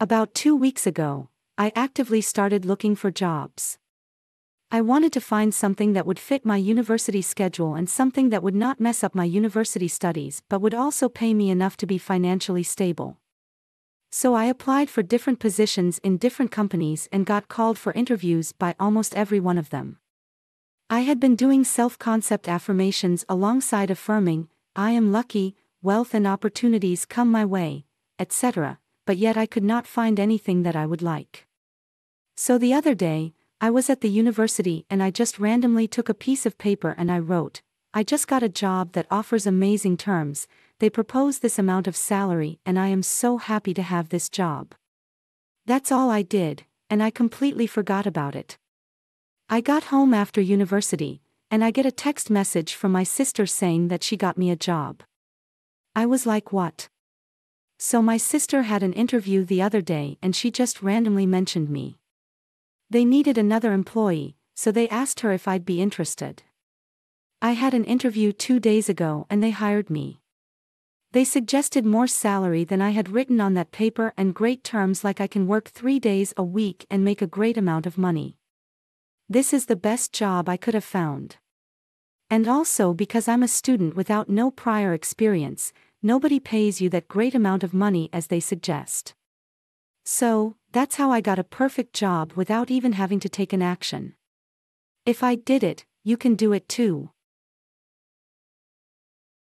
About two weeks ago, I actively started looking for jobs. I wanted to find something that would fit my university schedule and something that would not mess up my university studies but would also pay me enough to be financially stable. So I applied for different positions in different companies and got called for interviews by almost every one of them. I had been doing self concept affirmations alongside affirming, I am lucky, wealth and opportunities come my way, etc., but yet I could not find anything that I would like. So the other day, I was at the university and I just randomly took a piece of paper and I wrote, I just got a job that offers amazing terms, they propose this amount of salary and I am so happy to have this job. That's all I did, and I completely forgot about it. I got home after university, and I get a text message from my sister saying that she got me a job. I was like, what? So my sister had an interview the other day and she just randomly mentioned me. They needed another employee, so they asked her if I'd be interested. I had an interview two days ago and they hired me. They suggested more salary than I had written on that paper and great terms like I can work three days a week and make a great amount of money. This is the best job I could have found. And also because I'm a student without no prior experience, nobody pays you that great amount of money as they suggest. So, that's how I got a perfect job without even having to take an action. If I did it, you can do it too.